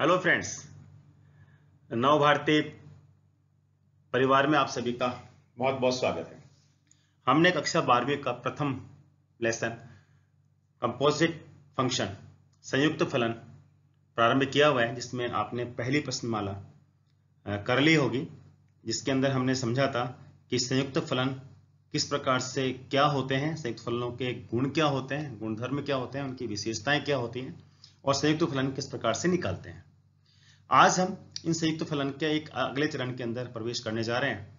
Hello friends नव भारतीय परिवार में आप सभी का बहुत बहुत स्वागत है। हमने कक्षा बारहवीं का प्रथम लेसन कंपोजिट फ़ंक्शन संयुक्त फलन प्रारंभ किया हुआ है, जिसमें आपने पहली प्रश्नमाला कर ली होगी, जिसके अंदर हमने समझा था कि संयुक्त फलन किस प्रकार से क्या होते हैं, संयुक्त फलनों के गुण क्या होते हैं, गुणधर्म क्या होते हैं, उनकी विशेषताएँ क्या होती हैं, और संयुक्त फलन किस प्रकार से निकालते हैं। आज हम इन संयुक्त फलन के एक अगले चरण के अंदर प्रवेश करने जा रहे हैं,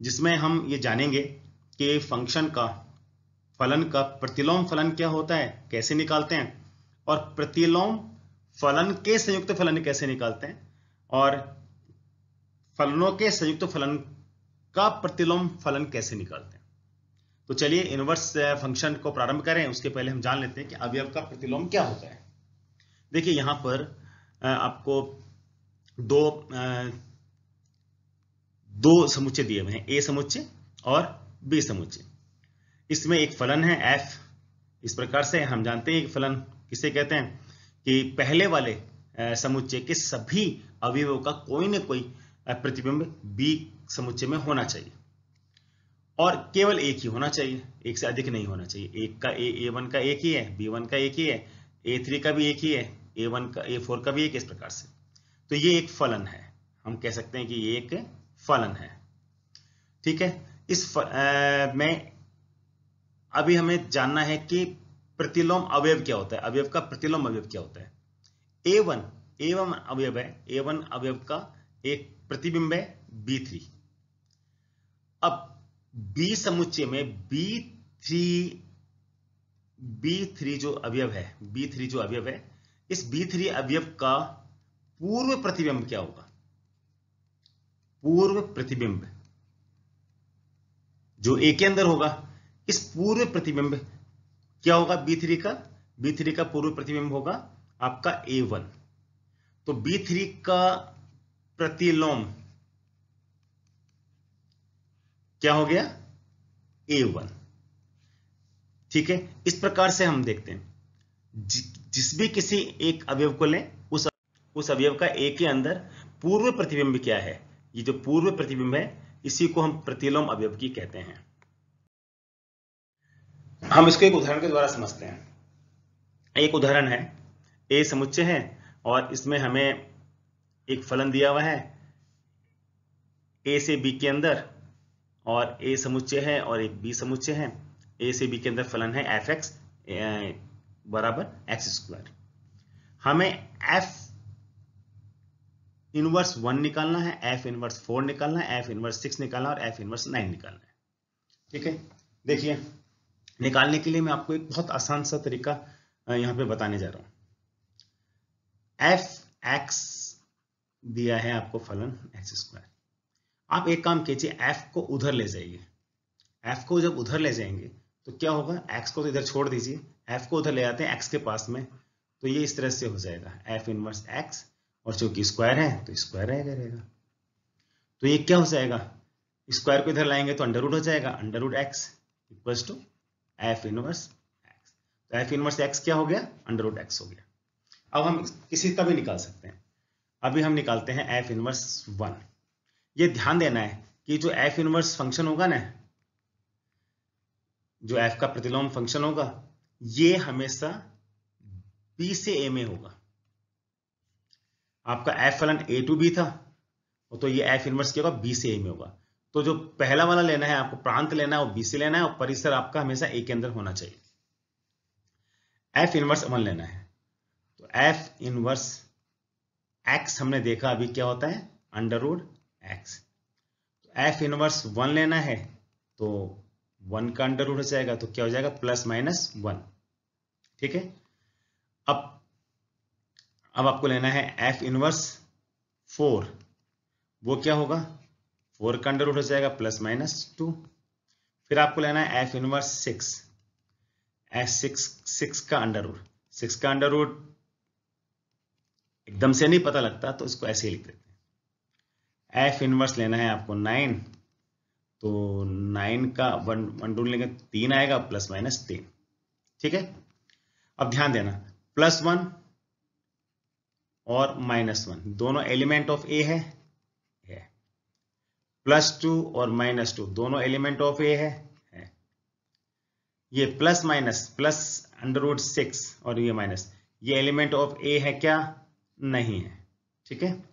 जिसमें हम ये जानेंगे कि फ़ंक्शन का, फलन का प्रतिलोम फलन क्या होता है, कैसे निकालते हैं और प्रतिलोम फलन के संयुक्त फलन कैसे निकालते हैं और फलनों के संयुक्त फलन का प्रतिलोम फलन कैसे निकालते हैं। तो चलिए इनवर्स फ़ंक्शन को प्रारंभ करें, उसके पहले हम जान लेते हैं कि अवयव का प्रतिलोम क्या होता है। देखिए यहाँ पर आपको दो दो समुच्चय दिए हुए हैं, ए समुच्चय और बी समुच्चय। इसमें एक फलन है, एफ़। इस प्रकार से हम जानते हैं कि फलन किसे कहते हैं कि पहले वाले समुच्चय के सभी अवयवों का कोई ना कोई प्रतिबिंब बी समुच्चय में होना चाहिए। और केवल एक ही होना चाहिए, एक से अधिक नहीं होना चाहिए। एक का ए ए वन का एक ही है, बी वन का एक ही है, ए थ्री का भी एक ही है, ए वन का, ए फोर का भी एक इस प्रकार से। तो ये एक फलन है। हम कह सकते हैं कि ये एक फलन है। ठीक है? इस फ, आ, में अभी हमें जानना है कि प्रतिलोम अवयव क्या होता है। अवयव का प्रतिलोम अवयव क्या होता है? ए वन ए वन अवयव है। ए वन अवयव का एक प्रतिबिंब है बी थ्री अब बी समुच्चय में बी थ्री बी थ्री जो अवयव है बी थ्री जो अवयव है इस बी थ्री अवयव का पूर्व प्रतिबिंब क्या होगा? पूर्व प्रतिबिंब। जो ए के अंदर होगा, इस पूर्व प्रतिबिंब क्या होगा बी थ्री का? बी थ्री का पूर्व प्रतिबिंब होगा आपका ए वन तो बी थ्री का प्रतिलोम क्या हो गया? ए वन ठीक है? इस प्रकार से हम देखते हैं। जिस भी किसी एक अवयव को लें उस अवयव का ए के अंदर पूर्व प्रतिबिंब क्या है? ये जो पूर्व प्रतिबिंब है, इसी को हम प्रतिलोम अवयव की कहते हैं। हम इसको एक उदाहरण के द्वारा समझते हैं। एक उदाहरण है, ए समुच्चय है, और इसमें हमें एक फलन दिया हुआ है। ए से बी के अंदर, और ए समुच्चय है, और एक बी समुच्चय है। ए से बी के अंदर फलन है एफ़ एक्स बराबर एक्स स्क्वायर। हमें एफ़ इनवर्स वन निकालना है, एफ़ इनवर्स फोर निकालना है, एफ़ इनवर्स सिक्स निकालना और एफ़ इनवर्स नाइन निकालना है। ठीक है? देखिए, निकालने के लिए मैं आपको एक बहुत आसान सा तरीका यहाँ पे बताने जा रहा हूँ। एफ़ एक्स दिया है आपको फलन एक्स स्क्वायर। आप एक काम कीजिए, एफ़ को उधर ले जाइए। एफ़ को जब उधर ले जाएँगे तो क्या होगा? एक्स को तो इधर छोड़ दीजिए। एफ़ को उधर ले आते हैं एक्स के पास में तो ये इस तरह से हो जाएगा। एफ़ इनवर्स एक्स और चूँकि स्क्वायर है तो स्क्वायर रहेगा रहेगा। तो ये क्या हो जाएगा? स्क्वायर को इधर लाएँगे तो अंडर रूट हो जाएगा। Under root X equals to F inverse X तो एफ़ इनवर्स एक्स क्या हो गया? अंडर रूट एक्स हो गया। अब हम किसी का भी निकाल सकते हैं। अभी हम निकालते हैं एफ़ इनवर्स वन ये ध्यान देना है कि जो एफ़ इनवर्स फ़ंक्शन होगा ना, जो एफ़ का प्रतिलोम फ़ंक्शन होगा, ये हमेशा बी से ए में होगा। आपका एफ़ फलन ए टू बी था तो ये एफ़ इनवर्स क्या होगा बी से ए में होगा। तो जो पहला वाला लेना है, आपको प्रांत लेना है वो बी से लेना है, और परिसर आपका हमेशा ए के अंदर होना चाहिए। एफ़ इनवर्स वन लेना है। तो एफ़ इनवर्स एक्स हमने देखा अभी क्या होता है under root X F inverse one लेना है तो वन का अंडर रूट हो जाएगा तो क्या हो जाएगा प्लस माइनस वन ठीक है? अब अब आपको लेना है एफ़ इनवर्स फोर वो क्या होगा? फोर का अंडर रूट हो जाएगा प्लस माइनस टू फिर आपको लेना है F inverse six F six six का अंडर रूट सिक्स का अंडर रूट एकदम से नहीं पता लगता तो इसको ऐसे ही लिख देते हैं। एफ़ इनवर्स लेना है आपको नाइन तो नाइन का वन वन टू लेंगे, तीन आएगा प्लस माइनस तीन. ठीक है? अब ध्यान देना। प्लस वन और माइनस वन दोनों एलिमेंट ऑफ़ ए है। प्लस टू और माइनस टू दोनों एलिमेंट ऑफ़ ए है, ये plus minus plus under root six और ये माइनस ये एलिमेंट ऑफ़ ए है क्या? नहीं है। ठीक है?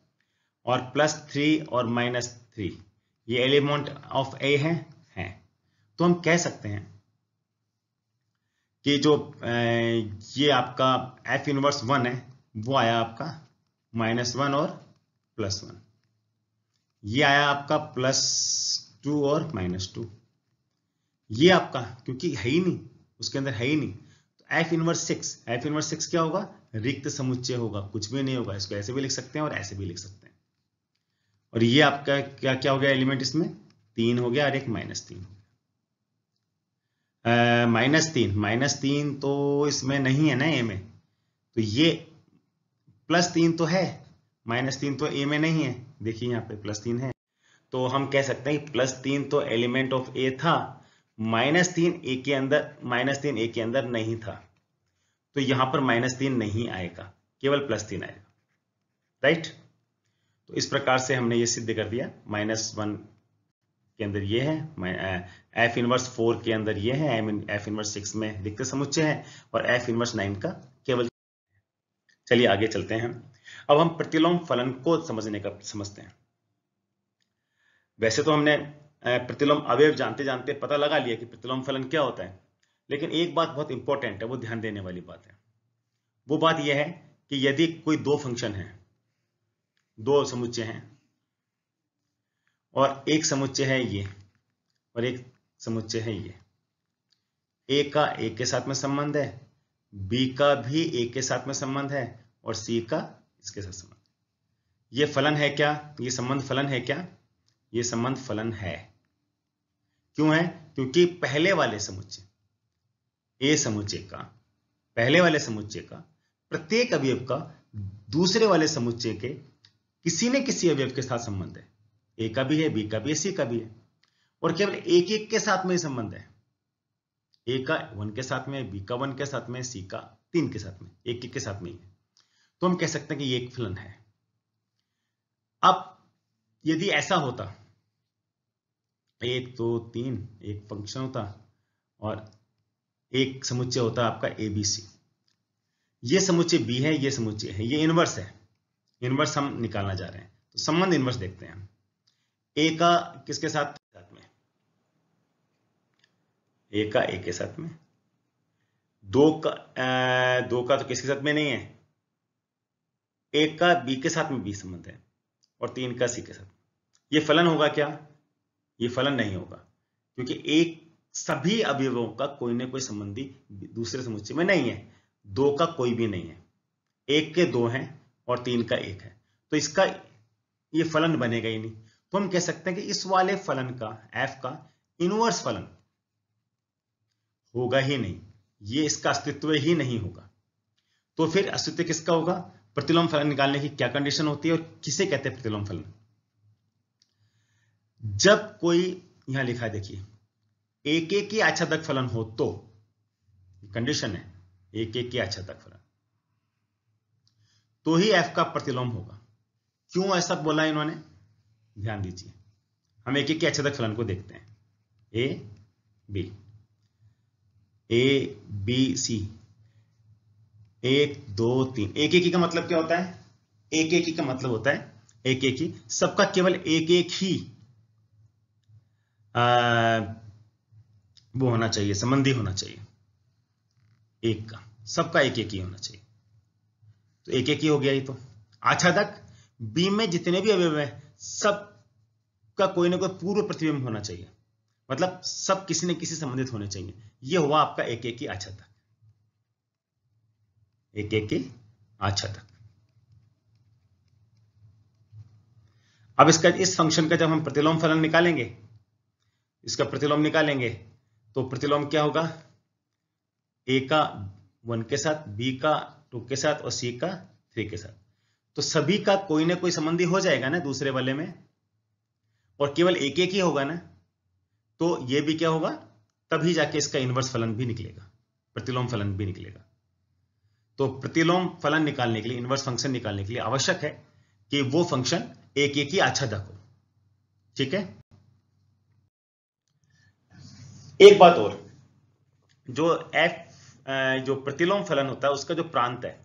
और प्लस थ्री और माइनस थ्री ये एलिमेंट ऑफ़ ए है, है। तो हम कह सकते हैं कि जो ये आपका एफ़ इनवर्स वन है वो आया आपका माइनस वन और प्लस वन। ये आया आपका प्लस टू और माइनस टू। ये आपका, क्योंकि है ही नहीं, उसके अंदर है ही नहीं। तो F inverse six F inverse six क्या होगा? रिक्त समुच्चय होगा, कुछ भी नहीं होगा, इसको ऐसे भी लिख सकते हैं और ऐसे भी लिख सकते हैं। और ये आपका क्या क्या हो गया एलिमेंट इसमें? तीन हो गया और एक माइनस तीन माइनस तीन माइनस तीन तो इसमें नहीं है ना ए में। तो ये प्लस तीन तो है, माइनस तीन तो ए में नहीं है। देखिए यहाँ पे प्लस तीन है। तो हम कह सकते हैं प्लस तीन तो एलिमेंट ऑफ़ ए था, माइनस तीन ए के अंदर, माइनस तीन ए के अंदर नहीं था। तो यहाँ पर माइनस तीन नहीं आएगा, केवल प्लस तीन आएगा। राइट? तो इस प्रकार से हमने ये सिद्ध कर दिया, माइनस वन के अंदर ये है एफ़ इनवर्स फोर के अंदर ये है एफ़ इनवर्स सिक्स में रिक्त समुच्चय है, और एफ़ इनवर्स नाइन का चलिए आगे चलते हैं। अब हम प्रतिलोम फलन को समझने का समझते हैं। वैसे तो हमने प्रतिलोम अवयव जानते जानते पता लगा लिया कि प्रतिलोम फलन क्या होता है, लेकिन एक बात बहुत इंपॉर्टेंट है, वो ध्यान देने वाली बात है। वो बात यह है कि यदि कोई दो फ़ंक्शन है, दो समुच्चय हैं, और एक समुच्चय है ये, और एक समुच्चय है ये, एक का एक के साथ में संबंध है बी का भी ए के साथ में संबंध है और सी का इसके साथ संबंध ये फलन है क्या? ये संबंध फलन है क्या? ये संबंध फलन है। क्यों है? क्योंकि पहले वाले समुच्चय, ए समुच्चय का, पहले वाले समुच्चय का, प्रत्येक अवयव का दूसरे वाले समुच्चय के किसी न किसी अवयव के साथ संबंध है। ए का भी है, बी का भी है, सी का भी है। और केवल एक एक के साथ में ही संबंध है। ए का वन के साथ में बी का वन के साथ में सी का तीन के साथ में एक एक के साथ में ही तो हम कह सकते हैं कि ये एक फलन है। अब यदि ऐसा होता एक दो तो, तीन एक फ़ंक्शन होता और एक समुच्चय होता आपका ए बी सी ये समुच्चय बी है ये समुच्चय है ये इनवर्स है। इनवर्स हम निकालना जा रहे हैं। तो संबंध इनवर्स देखते हैं ए का किसके साथ साथ में ए का एक के साथ में। दो का आ, दो का तो किसके साथ में नहीं है? एक का बी के साथ में बी संबंध है और तीन का सी के साथ ये फलन होगा क्या? ये फलन नहीं होगा क्योंकि एक सभी अवयवों का कोई ना कोई संबंधी दूसरे समुच्चय में नहीं है। दो का कोई भी नहीं है। एक के दो हैं और तीन का एक है। तो इसका ये फलन बनेगा ही नहीं। तो हम कह सकते हैं कि इस वाले फलन का एफ़ का इनवर्स फलन होगा ही नहीं। ये इसका अस्तित्व ही नहीं होगा। तो फिर अस्तित्व किसका होगा? प्रतिलोम फलन निकालने की क्या कंडीशन होती है और किसे कहते हैं प्रतिलोम फलन? जब कोई, यहाँ लिखा है, देखिए, एक एक की आच्छादक फलन हो तो कंडीशन है, एक एक की आच्छादक फलन। तो ही एफ़ का प्रतिलोम होगा। क्यों ऐसा बोला इन्होंने? ध्यान दीजिए। हम एक एक के आच्छादक फलन को देखते हैं। ए, बी। ए बी सी एक दो तीन। एक एक ही का मतलब क्या होता है? एक एक ही का मतलब होता है एक एक ही सबका केवल एक एक ही आ, वो होना चाहिए संबंधी होना चाहिए। एक का। सबका एक एक ही होना चाहिए। तो एक एक ही हो गया ये तो। आच्छादक बी में जितने भी अवयव है सब का कोई ना कोई पूर्व प्रतिबिंब होना चाहिए। मतलब सब किसी न किसी संबंधित होने चाहिए। ये हुआ आपका एक एक ही आच्छादक एक एक की तक। अब इसका इस फ़ंक्शन का जब हम प्रतिलोम फलन निकालेंगे, इसका प्रतिलोम निकालेंगे तो प्रतिलोम क्या होगा? ए का वन के साथ बी का टू के साथ और सी का थ्री के साथ। तो सभी का कोई ना कोई संबंधी हो जाएगा ना दूसरे वाले में? और केवल एक एक ही होगा ना? तो ये भी क्या होगा? तभी जाके इसका इनवर्स फलन भी निकलेगा, प्रतिलोम फलन भी निकलेगा। तो प्रतिलोम फलन निकालने के लिए इनवर्स फ़ंक्शन निकालने के लिए आवश्यक है कि वो फ़ंक्शन एक एक ही आच्छादक हो। ठीक है? एक बात और, जो एफ़ जो प्रतिलोम फलन होता है, उसका जो प्रांत है,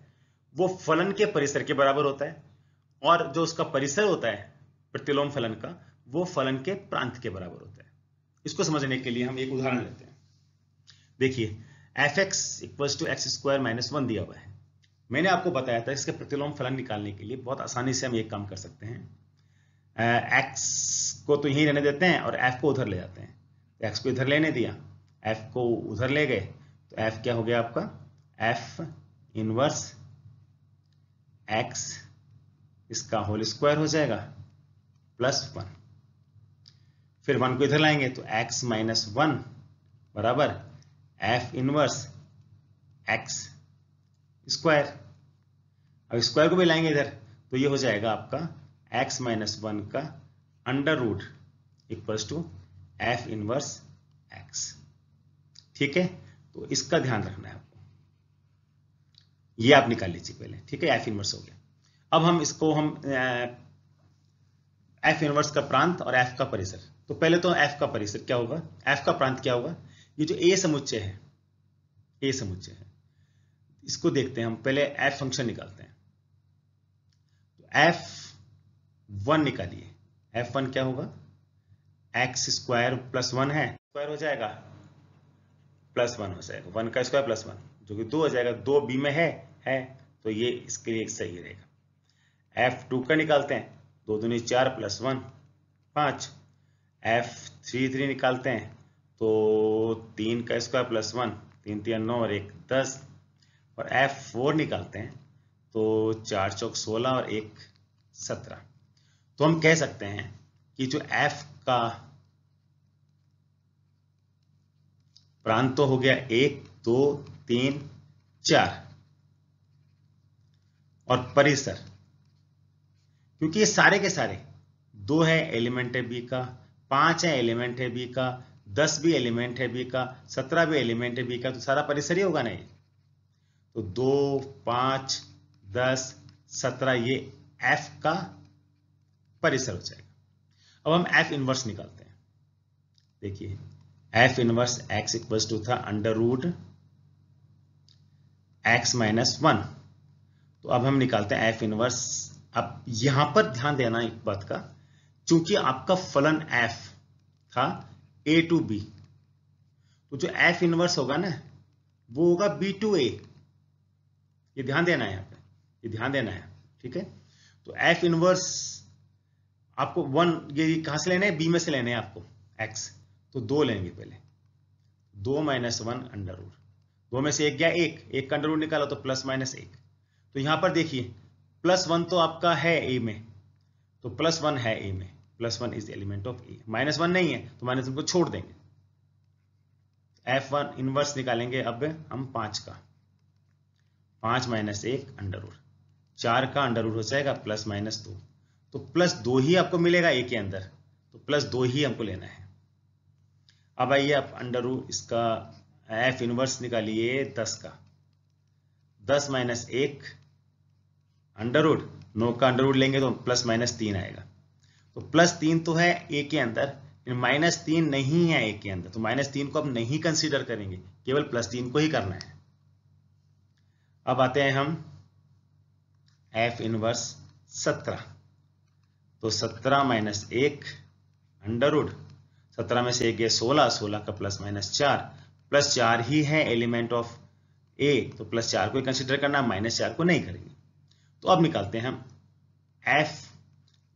वो फलन के परिसर के बराबर होता है, और जो उसका परिसर होता है, प्रतिलोम फलन का, वो फलन के प्रांत के बराबर होता है। इसको समझने के लिए हम एक उदाहरण लेते हैं। देखिए F X equal to X square minus one दिया हुआ है। मैंने आपको बताया था इसके प्रतिलोम फलन निकालने के लिए बहुत आसानी से हम एक काम कर सकते हैं। एक्स को तो यहीं रहने देते हैं और एफ़ को उधर ले जाते हैं। एक्स को इधर लेने दिया एफ़ को उधर ले गए तो एफ़ क्या हो गया आपका? एफ़ इनवर्स एक्स इसका होल स्क्वायर हो जाएगा प्लस वन फिर वन को इधर लाएँगे तो एक्स माइनस वन बराबर एफ़ इनवर्स एक्स स्क्वायर अब स्क्वायर को भी लाएँगे इधर तो ये हो जाएगा आपका एक्स माइनस वन का under root equals to f inverse x ठीक है? तो इसका ध्यान रखना है आपको। ये आप निकाल लीजिए पहले, ठीक है? एफ़ इनवर्स हो गया। अब हम इसको हम एफ़ इनवर्स का प्रांत और एफ़ का परिसर। तो पहले तो एफ़ का परिसर क्या होगा? एफ़ का प्रांत क्या होगा? ये जो ए समुच्चय है ए समुच्चय है। इसको देखते हैं हम, पहले एफ़ फ़ंक्शन निकालते हैं। तो एफ़ वन निकालिए। एफ़ वन क्या होगा? एक्स स्क्वायर प्लस वन है। स्क्वायर हो जाएगा। प्लस वन हो जाएगा। वन का स्क्वायर प्लस वन जो कि दो हो जाएगा, दो बी में है है तो ये इसके लिए सही रहेगा। एफ़ टू का निकालते हैं। दो दूनी चार प्लस वन पाँच। एफ़ थ्री थ्री निकालते हैं तो तीन का स्क्वायर प्लस वन तीन तीन नौ और एक दस, और एफ़ फोर निकालते हैं तो चार चौक सोलह और एक सत्रह। तो हम कह सकते हैं कि जो एफ़ का प्रांत तो हो गया एक, दो, तीन, चार, और परिसर। क्योंकि ये सारे के सारे, दो है एलिमेंट बी का पाँच है एलिमेंट है बी का, दस भी एलिमेंट है बी का, सत्रह भी एलिमेंट है बी का तो सारा परिसर ही होगा ना ये? तो दो, पाँच, दस, सत्रह, ये एफ़ का परिसर हो जाएगा। अब हम एफ़ इनवर्स निकालते हैं। देखिए f inverse x equal to था under root x minus one तो अब हम निकालते हैं एफ़ इनवर्स अब यहाँ पर ध्यान देना एक बात का। चूँकि आपका फलन एफ़ था ए टू बी तो जो एफ़ इनवर्स होगा ना, वो होगा बी टू ए ये ध्यान देना है यहाँ पे, ये ध्यान देना है, ठीक है? तो एफ़ इनवर्स आपको वन ये कहाँ से लेना है? बी में से लेना है आपको एक्स तो दो लेंगे पहले, दो माइनस वन अंडर रूट दो में से एक गया एक एक का अंडर रूट निकाला तो प्लस माइनस एक। तो यहाँ पर देखिए प्लस वन तो आपका है ए में तो प्लस वन है ए में। Plus one is element of A. Minus one नहीं है तो माइनस वन को छोड़ देंगे। एफ़ वन इनवर्स निकालेंगे अब हम पाँच का। पाँच माइनस एक अंडर रूट चार का अंडर रूट हो जाएगा, प्लस माइनस दो। तो प्लस दो ही आपको मिलेगा ए के अंदर। तो प्लस दो ही हमको लेना है। अब आइए आप अंडर रूट इसका एफ़ इनवर्स निकालिए दस का। दस माइनस एक अंडर रूट नौ का अंडर रूट लेंगे तो प्लस माइनस तीन आएगा। तो प्लस तीन तो है ए के अंदर माइनस तीन नहीं है ए के अंदर तो माइनस तीन को अब नहीं कंसीडर करेंगे, केवल प्लस तीन को ही करना है। अब आते हैं हम एफ़ इनवर्स सत्रह। तो सत्रह माइनस एक अंडर रूट सत्रह में से एक सोलह सोलह का प्लस माइनस चार, प्लस चार ही है एलिमेंट ऑफ़ ए तो प्लस चार को ही कंसिडर करना माइनस चार को नहीं करेंगे। तो अब निकालते हैं हम एफ़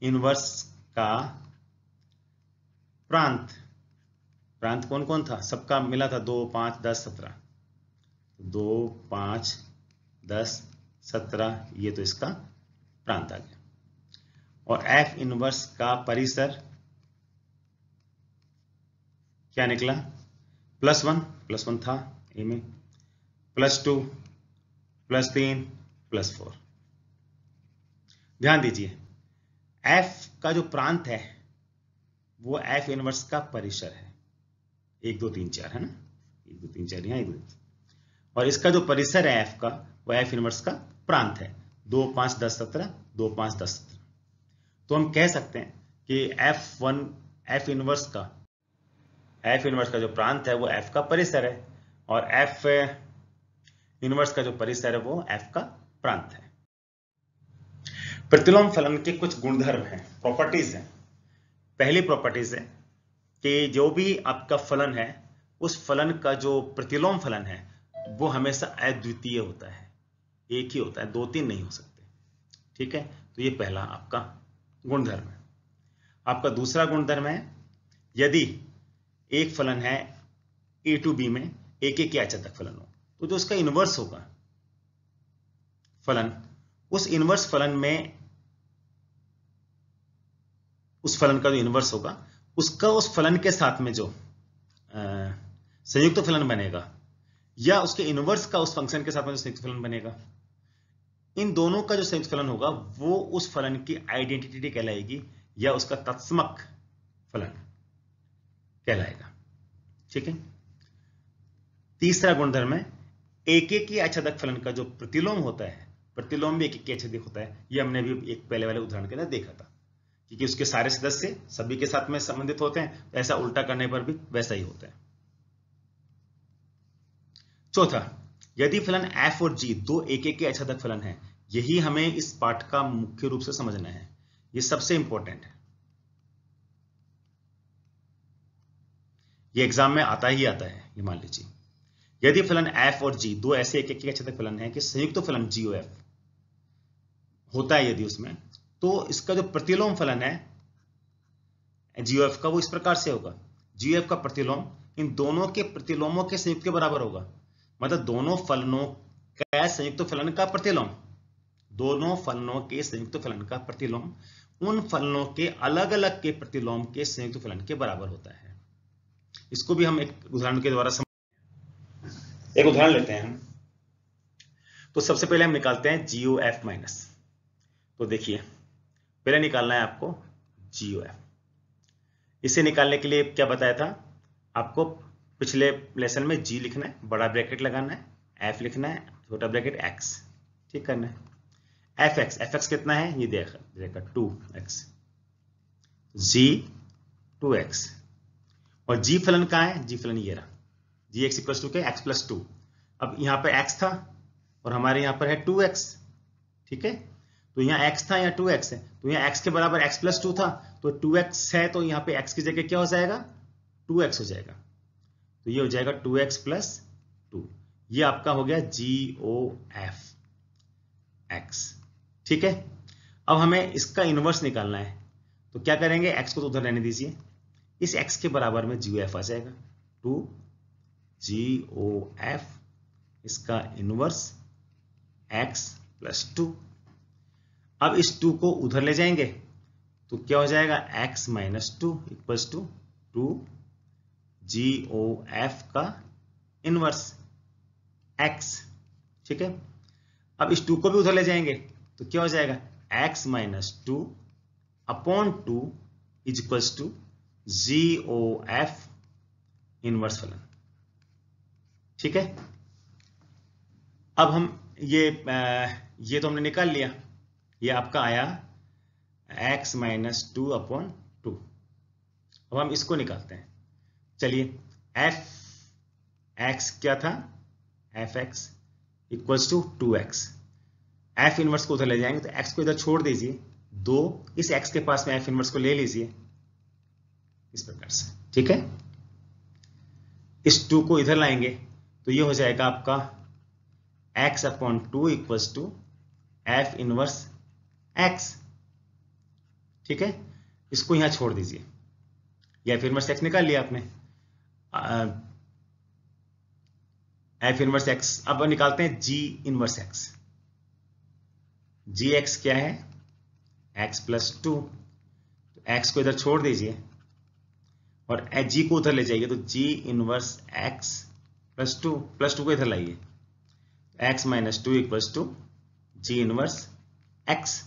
इनवर्स का प्रांत। प्रांत कौन कौन था? सबका मिला था दो, पाँच, दस, सत्रह। दो, पाँच, दस, सत्रह, ये तो इसका प्रांत आ गया। और एफ़ इनवर्स का परिसर क्या निकला? प्लस वन प्लस वन था ए में। प्लस टू प्लस तीन प्लस फोर ध्यान दीजिए। एफ़ का जो प्रांत है, वो एफ़ इनवर्स का परिसर है। एक, दो, तीन, चार, है ना? एक, दो, तीन, चार, यहाँ, एक, दो और इसका जो परिसर है एफ़ का, वो एफ़ इनवर्स का प्रांत है। दो, पाँच, दस, सत्रह, दो, पाँच, दस, सत्रह। तो हम कह सकते हैं कि एफ़ वन एफ़ इनवर्स का एफ़ इनवर्स का जो प्रांत है, वो एफ़ का परिसर है। और एफ़ इनवर्स का जो परिसर है, वो एफ़ का प्रांत है। प्रतिलोम फलन के कुछ गुणधर्म हैं प्रॉपर्टीज़ हैं। पहली प्रॉपर्टीज़ है कि जो भी आपका फलन है, उस फलन का जो प्रतिलोम फलन है, वो हमेशा अद्वितीय होता है। एक ही होता है, दो तीन नहीं हो सकते। ठीक है? तो ये पहला आपका गुणधर्म है। आपका दूसरा गुणधर्म है, यदि एक फलन है ए टू बी में, एक एक आचतक फलन हो तो जो उसका इनवर्स होगा, फलन, उस इनवर्स फलन में उस फलन का जो इनवर्स होगा, उसका उस फलन के साथ में जो संयुक्त तो फलन बनेगा, या उसके इनवर्स का उस फ़ंक्शन के साथ में जो संयुक्त फलन बनेगा, इन दोनों का जो संयुक्त फलन होगा, वो उस फलन की आइडेंटिटी कहलाएगी, या उसका तत्समक फलन कहलाएगा। ठीक है? तीसरा गुणधर्म है एक एक ही आच्छादक फलन का जो प्रतिलोम होता है, प्रतिलोम भी एक एक आच्छादिक होता है, ये हमने भी एक पहले वाले उदाहरण के अंदर देखा था। क्योंकि उसके सारे सदस्य सभी के साथ में संबंधित होते हैं तो ऐसा उल्टा करने पर भी वैसा ही होता है। चौथा, यदि फलन एफ़ और जी दो एक एक के आच्छादक फलन है, यही हमें इस पाठ का मुख्य रूप से समझना है। ये सबसे इंपॉर्टेंट है। ये एग्ज़ाम में आता ही आता है, ये मान लीजिए। यदि फलन एफ़ और जी दो ऐसे एक एक के आच्छादक फलन है कि संयुक्त तो फलन जी एफ़ होता है यदि उसमें तो इसका जो प्रतिलोम फलन है जीओएफ का वो इस प्रकार से होगा। जीओएफ का प्रतिलोम इन दोनों के प्रतिलोमों के संयुक्त के बराबर होगा। मतलब दोनों फलनों का संयुक्त फलन का प्रतिलोम, दोनों फलनों के संयुक्त फलन का प्रतिलोम, उन फलनों के अलग अलग के प्रतिलोम के संयुक्त फलन के बराबर होता है। इसको भी हम एक उदाहरण के द्वारा एक उदाहरण लेते हैं तो सबसे पहले हम निकालते हैं जीओ एफ़ माइनस तो देखिए पहले निकालना है आपको जीओ एफ़ इसे निकालने के लिए क्या बताया था? आपको पिछले लेसन में जी लिखना है, बड़ा ब्रैकेट लगाना है, एफ़ लिखना है, छोटा ब्रैकेट एक्स। ठीक करना है। एफ़ एक्स एफ़ एक्स कितना है? ये देख, देखा, two x. G, two x. और जी फलन कहा है? जी फलन ये रहा। जी एक्स इक्वल टू के एक्स प्लस टू। अब यहाँ पर एक्स था और हमारे यहाँ पर है टू एक्स। ठीक है? तो यहाँ x था यहाँ टू एक्स है? तो यहाँ x के बराबर x प्लस टू था तो टू एक्स है तो यहाँ पे x की जगह क्या हो जाएगा? टू एक्स हो जाएगा। तो ये हो जाएगा टू एक्स प्लस टू ये आपका हो गया जी ओ एफ़ एक्स ठीक है? अब हमें इसका इनवर्स निकालना है। तो क्या करेंगे? एक्स को तो उधर रहने दीजिए। इस एक्स के बराबर में जी ओ एफ़ आ जाएगा। टू जी ओ एफ़ इसका इनवर्स एक्स प्लस टू अब इस टू को उधर ले जाएँगे तो क्या हो जाएगा? X minus two equals to two g o f का इनवर्स एक्स ठीक है? अब इस टू को भी उधर ले जाएँगे तो क्या हो जाएगा? X minus two upon two is equals to g o f inverse फलन, ठीक है? अब हम ये ये तो हमने निकाल लिया। ये आपका आया x minus two upon two अब हम इसको निकालते हैं। चलिए एफ़ एक्स क्या था? F x equals to two x f inverse को उधर ले जाएँगे तो एक्स को इधर छोड़ दीजिए। दो, इस एक्स के पास में एफ़ इनवर्स को ले लीजिए। इस प्रकार से, ठीक है? इस टू को इधर लाएँगे तो ये हो जाएगा आपका x upon two equals to f inverse x ठीक है? इसको यहाँ छोड़ दीजिए। या फिर इनवर्स एक्स निकाल लिया आपने। एफ़ इनवर्स एक्स अब निकालते हैं g inverse x g x क्या है? एक्स प्लस टू तो एक्स को इधर छोड़ दीजिए। और जी को उधर ले जाइए। तो g inverse x plus two plus two को इधर लाइए। X minus two equals to g inverse x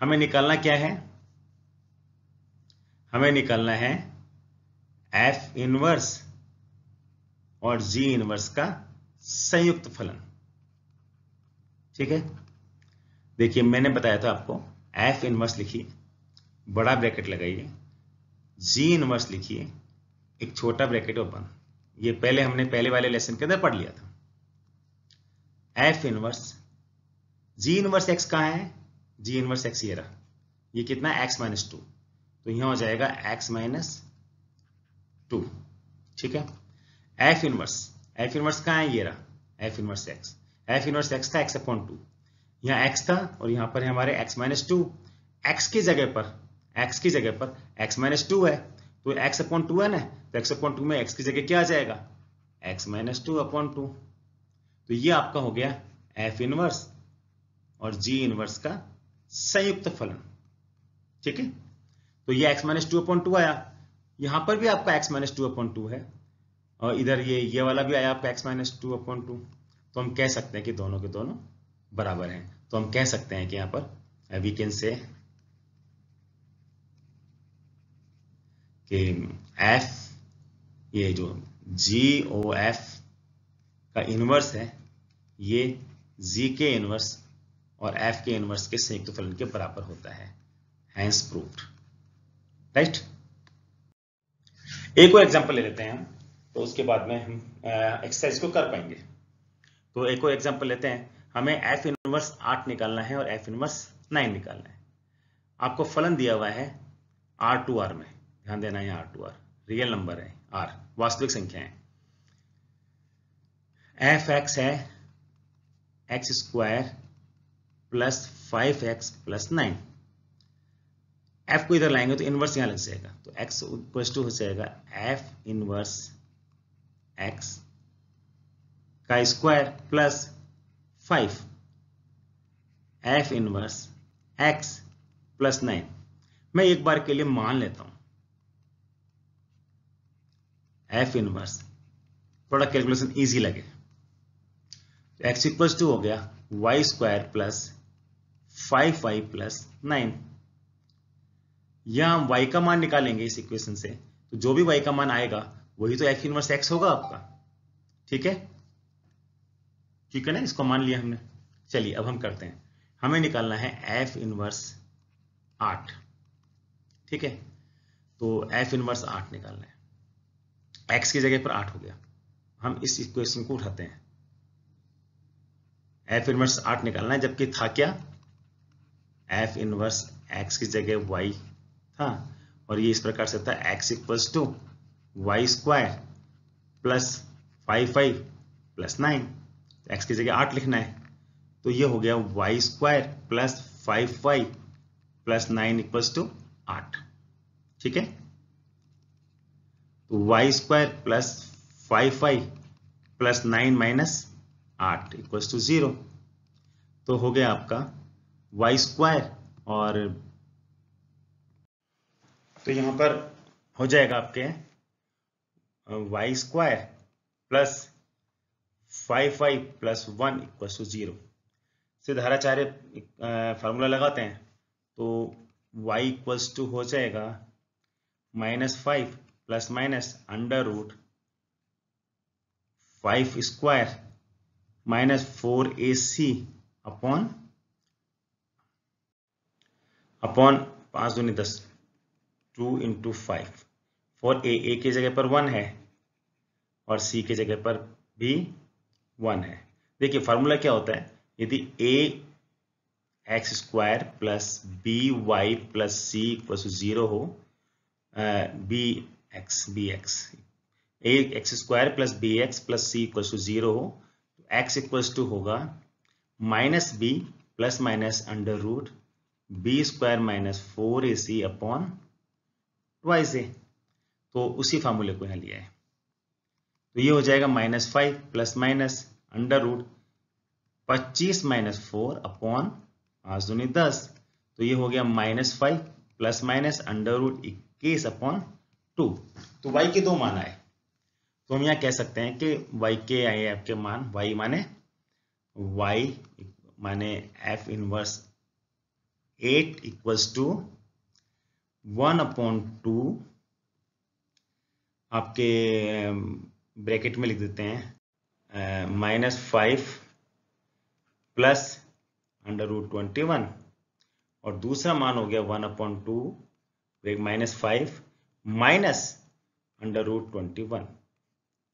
हमें निकालना क्या है? हमें निकालना है एफ़ इनवर्स और जी इनवर्स का संयुक्त फलन। ठीक है? देखिए, मैंने बताया था आपको एफ़ इनवर्स लिखिए, बड़ा ब्रैकेट लगाइए जी इनवर्स लिखिए, एक छोटा ब्रैकेट ओपन। ये पहले हमने पहले वाले लेसन के अंदर पढ़ लिया था। F inverse g inverse x कहाँ है? जी इनवर्स एक्स ये रहा। ये कितना? X minus two. तो यहाँ हो जाएगा एक्स माइनस टू। ठीक है? F inverse. एफ़ इनवर्स कहाँ है? ये रहा। F inverse x. F inverse x था एक्स अपॉन टू। यहाँ एक्स था और यहाँ पर है हमारे एक्स माइनस टू। एक्स की जगह पर, एक्स की जगह पर एक्स माइनस टू है। तो एक्स अपॉन टू है ना? तो एक्स अपॉन टू में एक्स की जगह क्या आ जाएगा? X minus two upon two. तो ये आपका हो गया एफ़ इनवर्स और जी इनवर्स का संयुक्त फलन। ठीक है? तो ये x minus two upon two आया। यहाँ पर भी आपका x minus two upon two है। और इधर ये ये वाला भी आया आपका x minus two upon two तो हम कह सकते हैं कि दोनों के दोनों बराबर हैं। तो हम कह सकते हैं कि यहाँ पर वी कैन से एफ़ ये जो जी ओ एफ़ का इनवर्स है, ये जी के इनवर्स और एफ़ के इनवर्स के संयुक्त फलन के बराबर होता है। हैंस प्रूव्ड राइट एक और एग्जांपल ले लेते हैं हम तो उसके बाद में हम एक्सरसाइज को कर पाएँगे। तो एक और एग्जांपल लेते हैं। हमें एफ़ इनवर्स आठ निकालना है और एफ़ इनवर्स नाइन निकालना है। आपको फलन दिया हुआ है आर टू आर में। ध्यान देना है R to R real number है आर वास्तविक संख्या है। एफ़ एक्स है x square plus five x plus nine. F को इधर लाएँगे तो इनवर्स यहाँ लग जाएगा। तो एक्स प्लस टू हो जाएगा एफ़ इनवर्स एक्स का square plus five. F inverse x plus nine. मैं एक बार के लिए मान लेता हूँ। F inverse. थोड़ा कैलकुलेशन इजी लगे। तो एक्स इक्वल टू हो गया y square plus five five plus nine यह हम वाई का मान निकालेंगे इस इक्वेशन से। तो जो भी वाई का मान आएगा, वही तो एफ़ इनवर्स एक्स होगा आपका। ठीक है? ठीक है ना? इसको मान लिया हमने। चलिए, अब हम करते हैं। हमें निकालना है एफ़ इनवर्स आठ। ठीक है? तो एफ़ इनवर्स आठ निकालना है। एक्स की जगह पर आठ हो गया। हम इस इक्वेशन को उठाते हैं। एफ़ इनवर्स आठ निकालना है, जबकि था क्या? एफ़ इनवर्स एक्स की जगह वाई था, और ये इस प्रकार से था x equals to y square plus five five plus nine x की जगह आठ लिखना है। तो ये हो गया y square plus five five plus nine equals to आठ। ठीक है? तो y square plus five five plus nine minus आठ इक्वल्स टू ज़ीरो तो हो गया आपका वाई स्क्वायर और तो यहाँ पर हो जाएगा आपके y square plus five five plus one equals to zero से धाराचार्य फार्मूला लगाते हैं तो y इक्वल्स टू हो जाएगा minus five plus minus under root five square minus four a c upon upon पाँच दूनी दस, two into five four a a की जगह पर वन है और सी के जगह पर भी वन है। देखिए फॉर्मूला क्या होता है? यदि a x square plus b y plus c to zero हो b x b x a x square plus b x plus c equal to zero हो तो एक्स इक्वल टू होगा minus b plus minus under root b square minus four a c upon twice a तो उसी फार्मूले को यहाँ लिया है। तो ये हो जाएगा minus five plus minus under root पच्चीस माइनस फोर अपॉन पाँच दूनी दस। तो ये हो गया minus five plus minus under root इक्कीस अपॉन टू तो y के दो मान आए। तो हम यहाँ कह सकते हैं कि y के आए आपके मान, y माने y माने f inverse eight equals to one upon two आपके ब्रैकेट में लिख देते हैं minus five plus under root twenty one और दूसरा मान हो गया one upon two minus five minus under root twenty one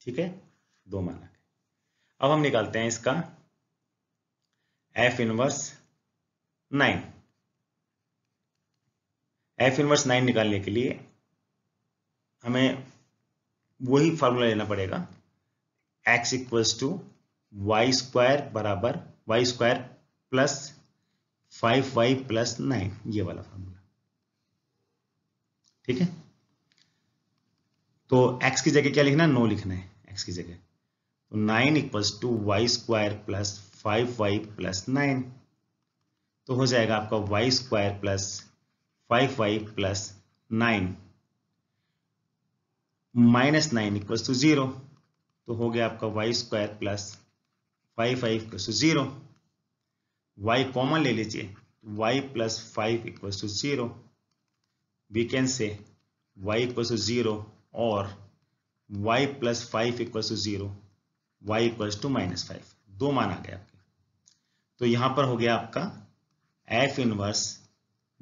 ठीक है? दो मान अब हम निकालते हैं इसका f inverse nine f inverse nine निकालने के लिए हमें वही फॉर्मूला लेना पड़ेगा। X equals to y square बराबर y square plus five y plus nine ये वाला फॉर्मूला ठीक है? तो x की जगह क्या लिखना है? नो लिखना है x की जगह। तो nine equals to y square plus five y plus nine तो हो जाएगा आपका y square plus five y plus nine minus nine equals to zero तो हो गया आपका y square plus five five equals to zero y common ले लीजिए y plus five equals to zero we can say y equals to zero और y plus five equals to zero y equals to minus five दो मान आ गए आपके। तो यहाँ पर हो गया आपका एफ़ इनवर्स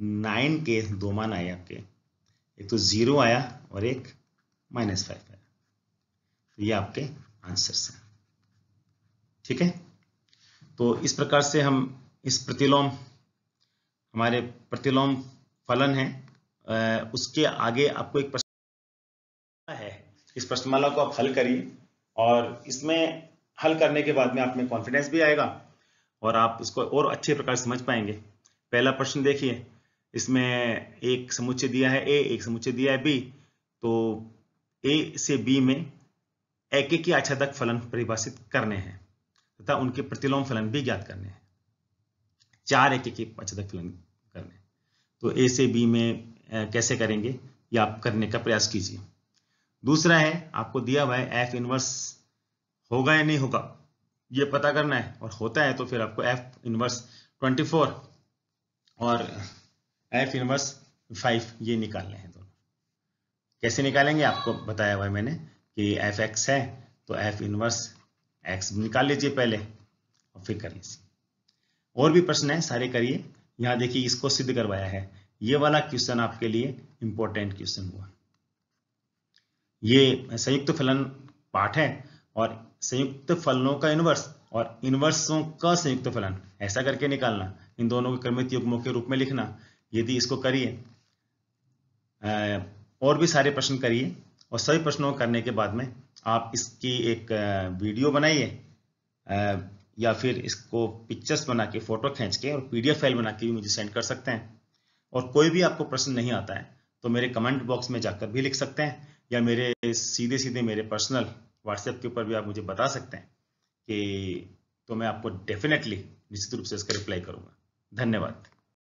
नाइन के दो मान आए आपके। एक तो ज़ीरो आया और एक माइनस फाइव आया। तो ये आपके आंसर्स हैं। ठीक है? तो इस प्रकार से हम इस प्रतिलोम, हमारे प्रतिलोम फलन है। उसके आगे आपको एक प्रश्न है। इस प्रश्नमाला को आप हल करिए और इसमें हल करने के बाद में आप में कॉन्फिडेंस भी आएगा और आप इसको और अच्छे प्रकार समझ पाएँगे। पहला प्रश्न देखिए। इसमें एक समुच्चय दिया है ए एक समुच्चय दिया है बी तो ए से बी में एक एक आच्छादक फलन परिभाषित करने हैं, तथा उनके प्रतिलोम फलन भी ज्ञात करने हैं। चार एक एक आच्छादक फलन करने तो ए से बी में कैसे करेंगे? या आप करने का प्रयास कीजिए। दूसरा है, आपको दिया हुआ है एफ़ इनवर्स, होगा या नहीं होगा? ये पता करना है, और होता है तो फिर आपको एफ़ इनवर्स 24 और एफ़ इनवर्स फाइव ये निकालने हैं दोनों। कैसे निकालेंगे आपको बताया हुआ है मैंने कि एफ़ एक्स है तो एफ़ इनवर्स एक्स निकाल लीजिए पहले और फिर कर लीजिए। और भी प्रश्न है, सारे करिए। यहाँ देखिए, इसको सिद्ध करवाया है। ये वाला क्वेश्चन आपके लिए इंपॉर्टेंट क्वेश्चन हुआ। ये संयुक्त फलन पाठ है और संयुक्त फलनों का इनवर्स और इनवर्सों का संयुक्त फलन, ऐसा करके निकालना। इन दोनों के क्रमित युग्मों के रूप में लिखना। यदि इसको करिए और भी सारे प्रश्न करिए, और सभी प्रश्नों को करने के बाद में आप इसकी एक वीडियो बनाइए या फिर इसको पिक्चर्स बना के फ़ोटो खींच के और पीडीएफ फ़ाइल बना के भी मुझे सेंड कर सकते हैं। और कोई भी आपको प्रश्न नहीं आता है तो मेरे कमेंट बॉक्स में जाकर भी लिख सकते हैं, या मेरे सीधे सीधे मेरे पर्सनल व्हाट्सएप के ऊपर भी आप मुझे बता सकते हैं कि तो मैं आपको डेफिनेटली निश्चित रूप से इसका रिप्लाई करूँगा। धन्यवाद।